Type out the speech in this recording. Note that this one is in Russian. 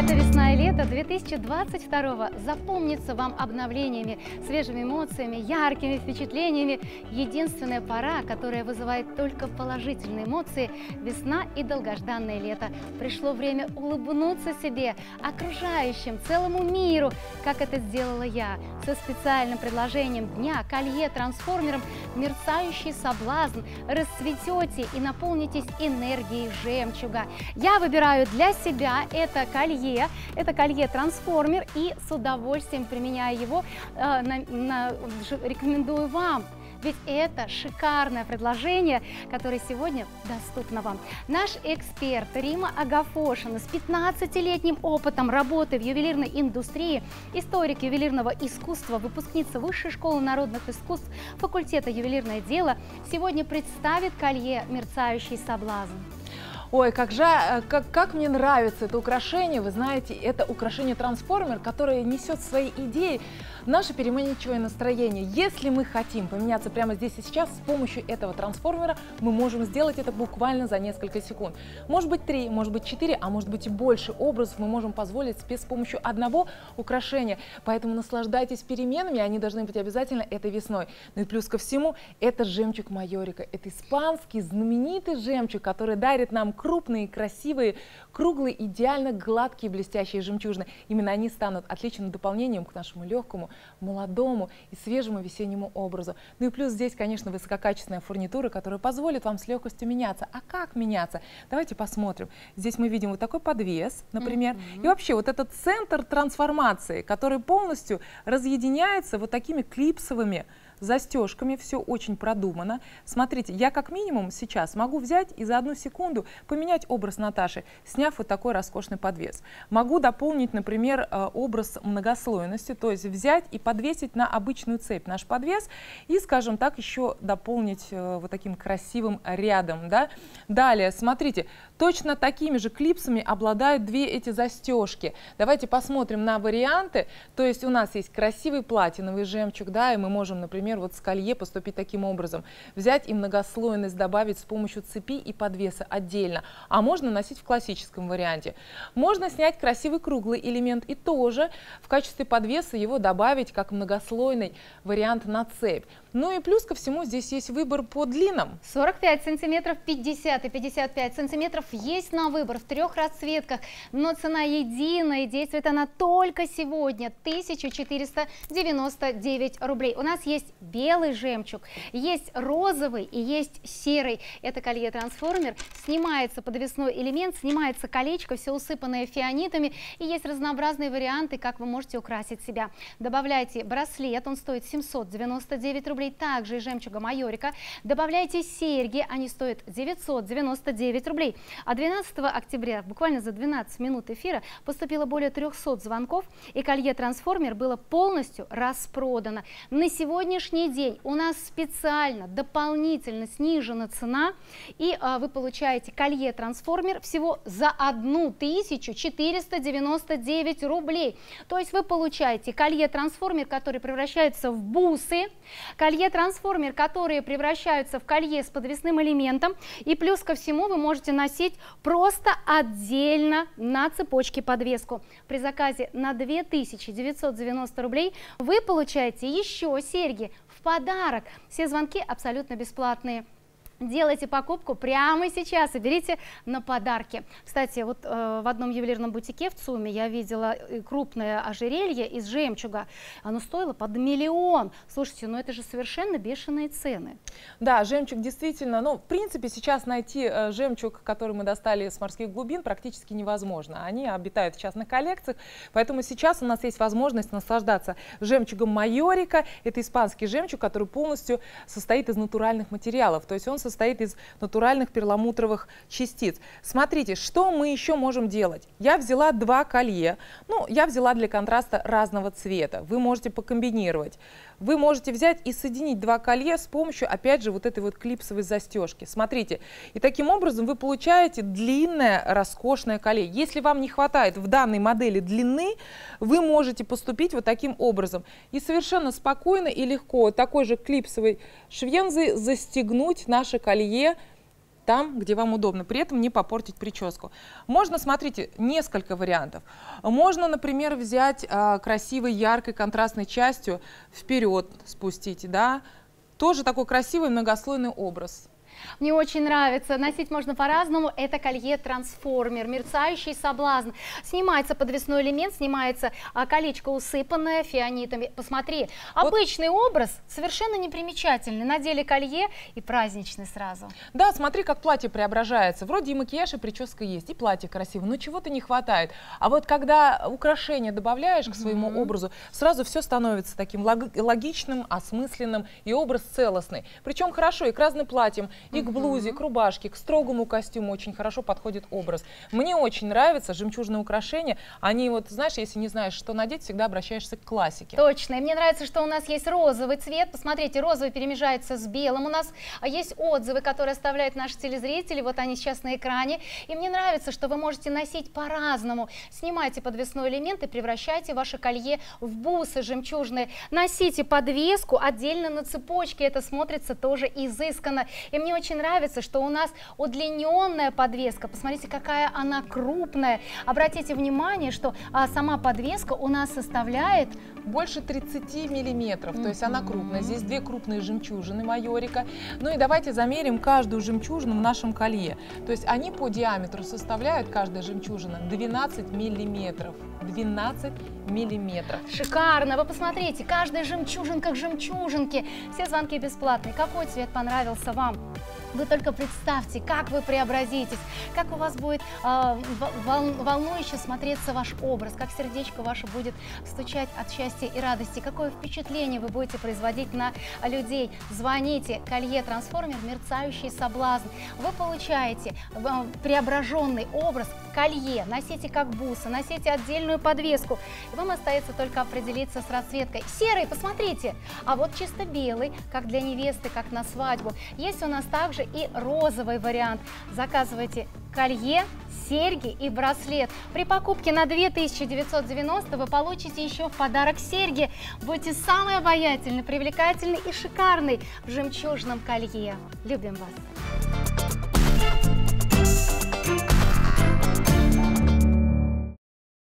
Это весна и лето 2022 запомнится вам обновлениями, свежими эмоциями, яркими впечатлениями. Единственная пора, которая вызывает только положительные эмоции – весна и долгожданное лето. Пришло время улыбнуться себе, окружающим, целому миру, как это сделала я, со специальным предложением дня колье трансформером «Мерцающий соблазн». Расцветете и наполнитесь энергией жемчуга. Я выбираю для себя это колье. Это колье трансформер и с удовольствием применяю его. Э, на, на, рекомендую вам ведь это шикарное предложение, которое сегодня доступно вам. Наш эксперт Рима Агафошина с 15-летним опытом работы в ювелирной индустрии, историк ювелирного искусства, выпускница Высшей школы народных искусств, факультета ювелирное дело, сегодня представит колье «Мерцающий соблазн». Ой, как же, э, как, как мне нравится это украшение. Вы знаете, это украшение трансформер, которое несет свои идеи наше переменчивое настроение. Если мы хотим поменяться прямо здесь и сейчас, с помощью этого трансформера мы можем сделать это буквально за несколько секунд. Может быть три, может быть четыре, а может быть и больше образов мы можем позволить себе с помощью одного украшения. Поэтому наслаждайтесь переменами, они должны быть обязательно этой весной. Ну и плюс ко всему, это жемчуг майорика. Это испанский знаменитый жемчуг, который дарит нам крупные, красивые, круглые, идеально гладкие, блестящие жемчужины. Именно они станут отличным дополнением к нашему легкому, молодому и свежему весеннему образу. Ну и плюс здесь, конечно, высококачественная фурнитура, которая позволит вам с легкостью меняться. А как меняться? Давайте посмотрим. Здесь мы видим вот такой подвес, например. Mm -hmm. И вообще вот этот центр трансформации, который полностью разъединяется вот такими клипсовыми застежками, все очень продумано. Смотрите, я как минимум сейчас могу взять и за одну секунду поменять образ Наташи, сняв вот такой роскошный подвес. Могу дополнить, например, э, образ многослойности, то есть взять и подвесить на обычную цепь наш подвес и, скажем так, еще дополнить э, вот таким красивым рядом. Да? Далее, смотрите, точно такими же клипсами обладают две эти застежки. Давайте посмотрим на варианты. То есть у нас есть красивый платиновый жемчуг, да, и мы можем, например, вот с колье поступить таким образом. Взять и многослойность добавить с помощью цепи и подвеса отдельно. А можно носить в классическом варианте. Можно снять красивый круглый элемент и тоже в качестве подвеса его добавить как многослойный вариант на цепь. Ну и плюс ко всему здесь есть выбор по длинам. 45 сантиметров, 50 и 55 сантиметров есть на выбор в трех расцветках, но цена единая, действует она только сегодня, 1499 рублей. У нас есть белый жемчуг, есть розовый и есть серый. Это колье-трансформер, снимается подвесной элемент, снимается колечко, все усыпанное фианитами, и есть разнообразные варианты, как вы можете украсить себя. Добавляйте браслет, он стоит 799 рублей рублей, также и жемчуга Майорика. Добавляйте серьги, они стоят 999 рублей. А 12 октября, буквально за 12 минут эфира, поступило более 300 звонков, и колье трансформер было полностью распродано. На сегодняшний день у нас специально, дополнительно снижена цена, и а, вы получаете колье трансформер всего за 1499 рублей. То есть вы получаете колье трансформер, который превращается в бусы, Колье-трансформер, которые превращаются в колье с подвесным элементом. И плюс ко всему вы можете носить просто отдельно на цепочке подвеску. При заказе на 2990 рублей вы получаете еще серьги в подарок. Все звонки абсолютно бесплатные. Делайте покупку прямо сейчас и берите на подарки. Кстати, вот э, в одном ювелирном бутике в ЦУМе я видела э, крупное ожерелье из жемчуга. Оно стоило под миллион. Слушайте, ну это же совершенно бешеные цены. Да, жемчуг действительно, ну в принципе сейчас найти э, жемчуг, который мы достали с морских глубин, практически невозможно. Они обитают в частных коллекциях, поэтому сейчас у нас есть возможность наслаждаться жемчугом майорика. Это испанский жемчуг, который полностью состоит из натуральных материалов. То есть он из натуральных перламутровых частиц. Смотрите, что мы еще можем делать? Я взяла два колье. Ну, я взяла для контраста разного цвета. Вы можете покомбинировать. Вы можете взять и соединить два колье с помощью, опять же, вот этой вот клипсовой застежки. Смотрите. И таким образом вы получаете длинное, роскошное колье. Если вам не хватает в данной модели длины, вы можете поступить вот таким образом. И совершенно спокойно и легко такой же клипсовой швензой застегнуть наше колье там, где вам удобно, при этом не попортить прическу. Можно, смотрите, несколько вариантов. Можно, например, взять а, красивой, яркой, контрастной частью вперед спустить, да, тоже такой красивый многослойный образ. Мне очень нравится. Носить можно по-разному. Это колье-трансформер, мерцающий соблазн. Снимается подвесной элемент, снимается а, колечко усыпанное фианитами. Посмотри, вот. обычный образ, совершенно непримечательный. Надели колье и праздничный сразу. Да, смотри, как платье преображается. Вроде и макияж, и прическа есть, и платье красивое, но чего-то не хватает. А вот когда украшения добавляешь к своему mm -hmm. образу, сразу все становится таким логичным, осмысленным, и образ целостный. Причем хорошо и к разным платьям, и к блузе, к рубашке, к строгому костюму очень хорошо подходит образ. Мне очень нравятся жемчужные украшения. Они вот, знаешь, если не знаешь, что надеть, всегда обращаешься к классике. Точно. И мне нравится, что у нас есть розовый цвет. Посмотрите, розовый перемежается с белым. У нас есть отзывы, которые оставляют наши телезрители. Вот они сейчас на экране. И мне нравится, что вы можете носить по-разному. Снимайте подвесной элемент и превращайте ваше колье в бусы жемчужные. Носите подвеску отдельно на цепочке. Это смотрится тоже изысканно. И мне очень нравится, что у нас удлиненная подвеска. Посмотрите, какая она крупная. Обратите внимание, что а, сама подвеска у нас составляет больше 30 миллиметров, то есть она крупная. Здесь две крупные жемчужины майорика. Ну и давайте замерим каждую жемчужину в нашем колье. То есть они по диаметру составляют, каждая жемчужина, 12 миллиметров. 12 миллиметров. Шикарно! Вы посмотрите, каждая жемчужинка к жемчужинке. Все звонки бесплатные. Какой цвет понравился вам? Вы только представьте, как вы преобразитесь, как у вас будет э, вол, волнующе смотреться ваш образ, как сердечко ваше будет стучать от счастья и радости, какое впечатление вы будете производить на людей. Звоните, колье трансформер, мерцающий соблазн. Вы получаете э, преображенный образ колье, носите как бусы, носите отдельную подвеску. И вам остается только определиться с расцветкой. Серый, посмотрите, а вот чисто белый, как для невесты, как на свадьбу. Есть у нас также и розовый вариант. Заказывайте колье, серьги и браслет. При покупке на 2990 вы получите еще в подарок серьги. Будьте самый обаятельный, привлекательный и шикарный в жемчужном колье. Любим вас!